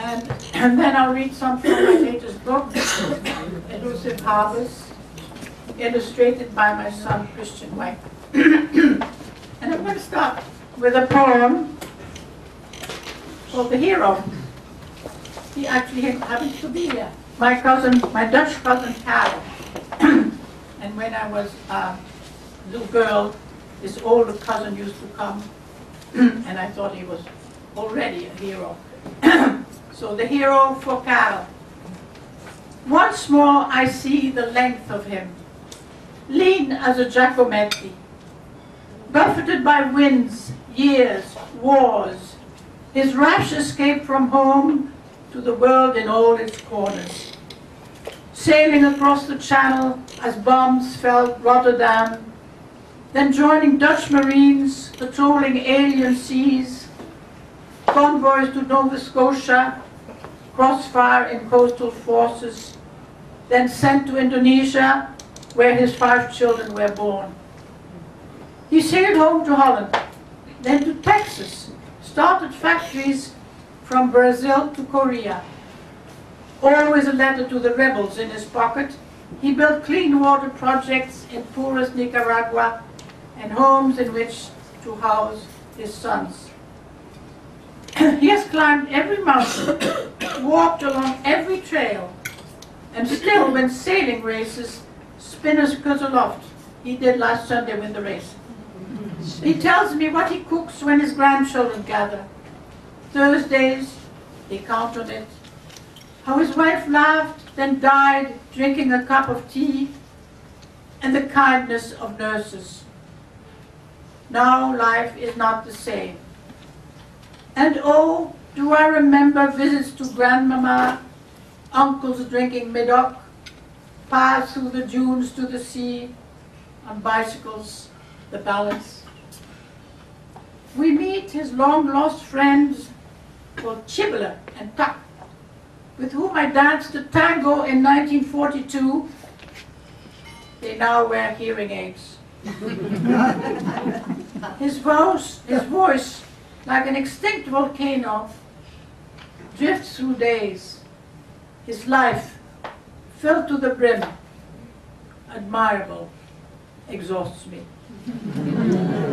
And then I'll read some from my latest book, Elusive Harvest, illustrated by my son Christian White. and I'm going to start with a poem called The Hero. He actually happens to be here. My cousin, my Dutch cousin Carol. and when I was a little girl, this older cousin used to come, and I thought he was already a hero. So the hero for Carol. Once more I see the length of him, lean as a Giacometti, buffeted by winds, years, wars, his rash escape from home to the world in all its corners. Sailing across the channel as bombs fell Rotterdam, then joining Dutch Marines patrolling alien seas, convoys to Nova Scotia, crossfire in coastal forces, then sent to Indonesia, where his five children were born. He sailed home to Holland, then to Texas, started factories from Brazil to Korea. Always a letter to the rebels in his pocket, he built clean water projects in poorest Nicaragua and homes in which to house his sons. he has climbed every mountain, walked along every trail, and still when sailing races, spinners goes aloft. He did last Sunday win the race. He tells me what he cooks when his grandchildren gather. Thursdays, they count on it. How his wife laughed, then died drinking a cup of tea, and the kindness of nurses. Now life is not the same. And oh, do I remember visits to grandmama, uncles drinking Médoc, paths through the dunes to the sea, on bicycles, the balance. We meet his long-lost friends called Chibler and Tuck, with whom I danced a tango in 1942. They now wear hearing aids. his voice, his voice, like an extinct volcano, drifts through days. His life, filled to the brim, admirable, exhausts me.